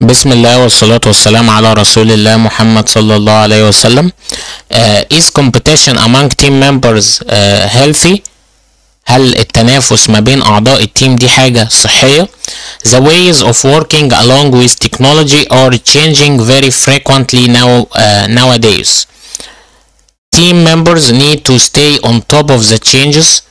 بسم الله والصلاة والسلام على رسول الله محمد صلى الله عليه وسلم uh, Is competition among team members uh, healthy؟ هل التنافس ما بين أعضاء التيم دي حاجة صحية؟ The ways of working along with technology are changing very frequently now, uh, nowadays. Team members need to stay on top of the changes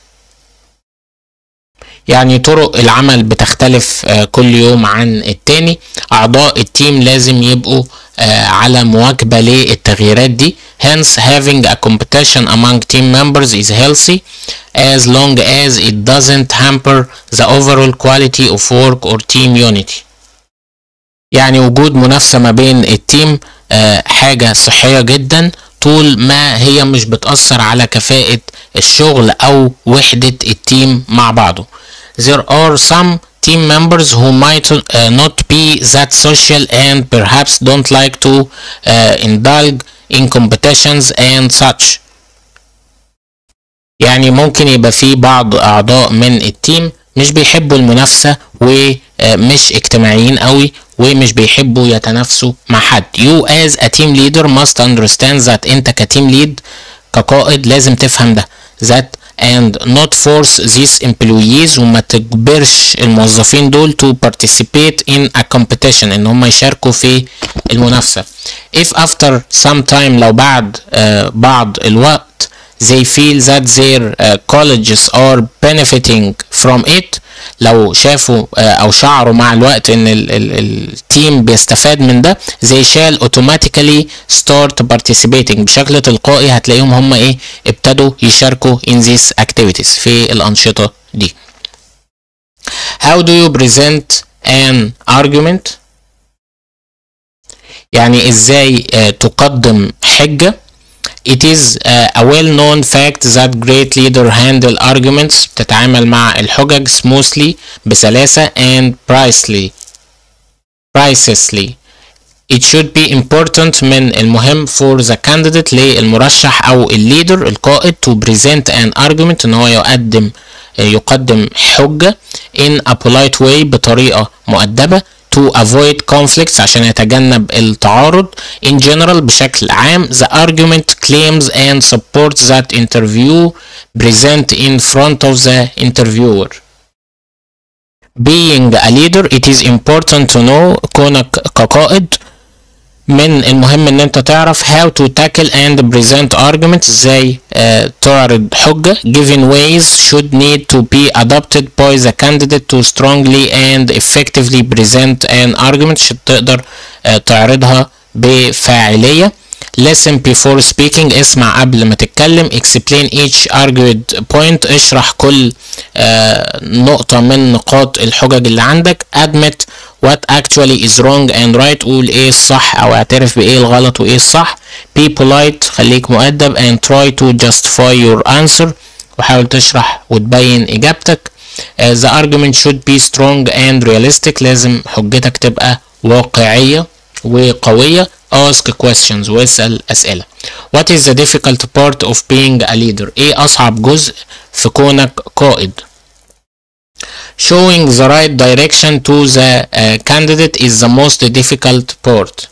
يعني طرق العمل بتختلف آه، كل يوم عن التاني. أعضاء ال team لازم يبقوا آه، على مواكبة للتغييرات دي. Hence having a competition among team members is healthy as long as it doesn't hamper the overall quality of work or team unity. يعني وجود منافسة ما بين ال team آه، حاجة صحية جدا. طول ما هي مش بتأثر على كفاءة الشغل أو وحدة ال team مع بعضه. There are some team members who might uh, not be that social and perhaps don't like to uh, indulge in competitions and such يعني ممكن يبقى في بعض أعضاء من ال team مش بيحبوا المنافسة ومش اجتماعيين قوي ومش بيحبوا يتنافسوا مع حد you as a team leader must understand that انت ك team lead كقائد لازم تفهم ده that and not force these employees وما تجبرش الموظفين دول to participate in a competition ان هم يشاركوا في المنافسة if after some time لو بعد uh, بعض الوقت they feel that their uh, colleges are benefiting from it لو شافوا uh, أو شعروا مع الوقت ان ال ال التيم بيستفاد من ده they shall automatically start participating بشكل تلقائي هتلاقيهم هم إيه ابتدوا يشاركوا in these activities في الانشطة دي how do you present an argument يعني إزاي uh, تقدم حجة It is uh, a well-known fact that great leader handle arguments بتتعامل مع الحجج smoothly بسلاسة and precisely precisely It should be important من المهم for the candidate للمرشح أو الليدر القائد to present an argument إن هو يقدم يقدم حجة in a polite way بطريقة مؤدبة to avoid conflicts عشان يتجنب التعارض in general بشكل عام the argument claims and supports that interview present in front of the interviewer being a leader it is important to know كونك كقائد من المهم ان انت تعرف how to tackle and present arguments ازاي uh, تعرض حجة given ways should need to be adopted by the candidate to strongly and effectively present an argument عشان تقدر uh, تعرضها بفاعلية Listen before speaking اسمع قبل ما تتكلم explain each argued point اشرح كل uh, نقطة من نقاط الحجج اللي عندك admit what actually is wrong and right قول إيه الصح أو اعترف بايه الغلط وايه الصح be polite خليك مؤدب and try to justify your answer وحاول تشرح وتبين اجابتك uh, the argument should be strong and realistic لازم حجتك تبقى واقعية وقوية ask questions واسأل أسئلة what is the difficult part of being a leader ايه أصعب جزء في كونك قائد showing the right direction to the uh, candidate is the most difficult part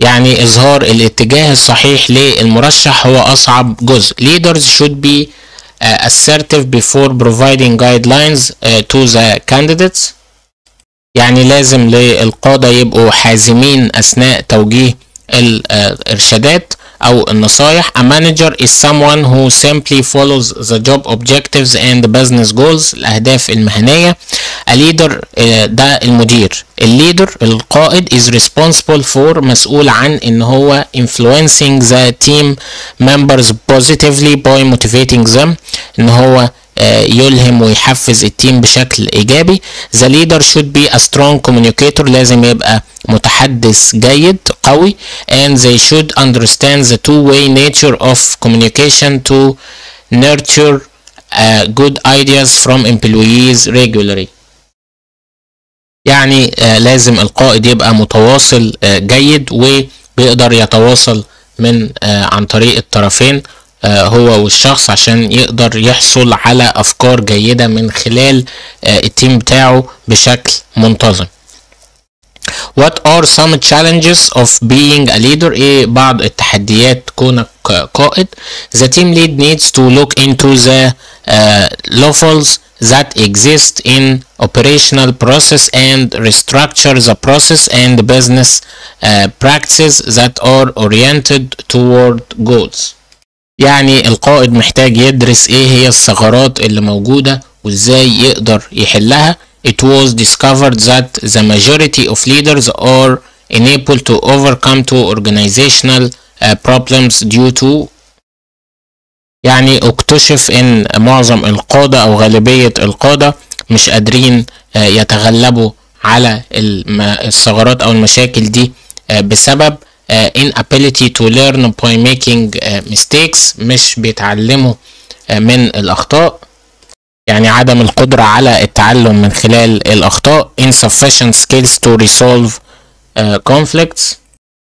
يعني إظهار الاتجاه الصحيح للمرشح هو أصعب جزء leaders should be uh, assertive before providing guidelines uh, to the candidates يعني لازم للقادة يبقوا حازمين أثناء توجيه الإرشادات أو النصايح A manager is someone who simply follows the job objectives and business goals الأهداف المهنية A leader ده المدير الليدر القائد is responsible for مسؤول عن إن هو influencing the team members positively by motivating them إن هو آه، يلهم ويحفز ال team بشكل إيجابي. the leader should be a strong communicator لازم يبقى متحدث جيد قوي and they should understand the two way nature of communication to nurture good ideas from employees regularly يعني آه، لازم القائد يبقى متواصل آه، جيد وبيقدر يتواصل من عن طريق الطرفين. هو والشخص عشان يقدر يحصل على افكار جيدة من خلال التيم بتاعه بشكل منتظم What are some challenges of being a leader إيه بعض التحديات كونك قائد the team lead needs to look into the uh, loopholes that exist in operational process and restructure the process and business uh, practices that are oriented toward goals يعني القائد محتاج يدرس إيه هي الثغرات اللي موجودة وازاي يقدر يحلها. It was discovered that the majority of leaders are unable to overcome to organizational uh, problems due to يعني اكتشف ان معظم القادة أو غالبية القادة مش قادرين uh, يتغلبوا على الثغرات أو المشاكل دي uh, بسبب inability to learn by making uh, mistakes مش بيتعلموا uh, من الاخطاء يعني عدم القدرة على التعلم من خلال الأخطاء insufficient skills to resolve uh, conflicts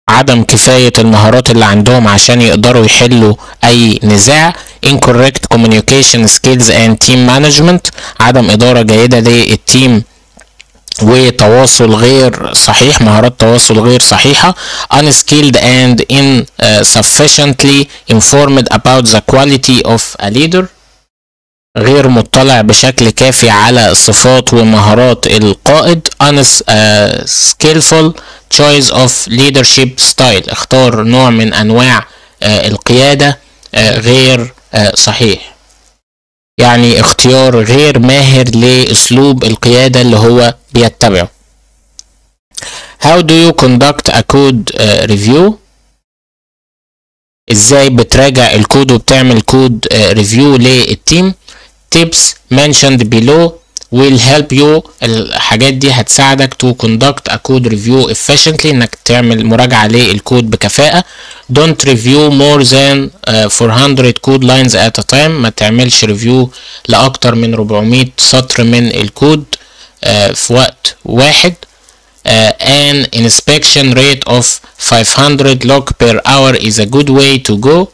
عدم كفاية المهارات اللي عندهم عشان يقدروا يحلوا أي نزاع incorrect communication skills and team management عدم إدارة جيدة للتيم وتواصل غير صحيح مهارات تواصل غير صحيحة unskilled and insufficiently informed about the quality of a leader غير مطلع بشكل كافي على صفات ومهارات القائد unskillful choice of leadership style اختار نوع من أنواع القيادة غير صحيح. يعني اختيار غير ماهر لأسلوب القيادة اللي هو بيتبعه. How do you conduct a code review? إزاي بتراجع الكود وبتعمل code review لل team tips mentioned below. Will help you الحاجات دي هتساعدك to conduct a code review efficiently انك تعمل مراجعة للكود بكفاءة don't review more than uh, 400 code lines at a time ما تعملش review لأكتر من 400 سطر من ال code uh, في وقت واحد uh, an inspection rate of 500 LOC per hour is a good way to go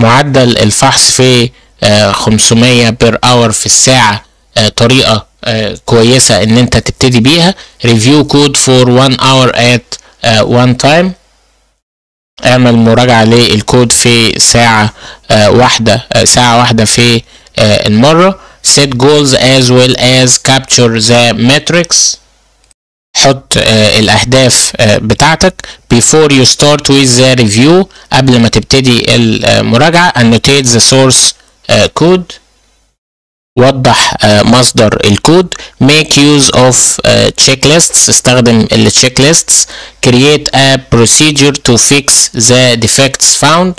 معدل الفحص في 500 per hour في الساعة. طريقة كويسة إن أنت تبتدي بيها. Review code for one hour at one time. اعمل مراجعة للكود في ساعة واحدة ساعة واحدة في المرة. Set goals as well as capture the metrics. حط الأهداف بتاعتك. Before you start with the review قبل ما تبتدي المراجعة annotate the source كود وضح مصدر الكود make use of checklists استخدم التشيك lists create a procedure to fix the defects found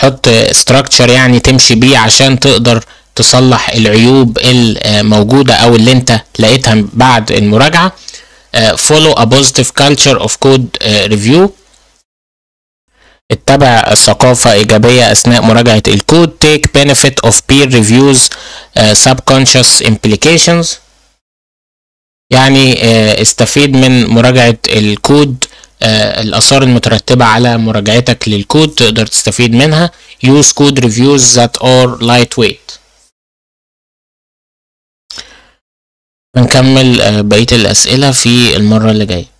حط structure يعني تمشي بيه عشان تقدر تصلح العيوب الموجودة أو اللي أنت لقيتها بعد المراجعة follow a positive culture of code review اتبع ثقافة إيجابية أثناء مراجعة الكود take benefit of peer reviews uh, subconscious implications. يعني uh, استفيد من مراجعة الكود uh, الآثار المترتبة على مراجعتك للكود تقدر تستفيد منها. Use code reviews that are lightweight. هنكمل بقية الأسئلة في المرة اللي جاية.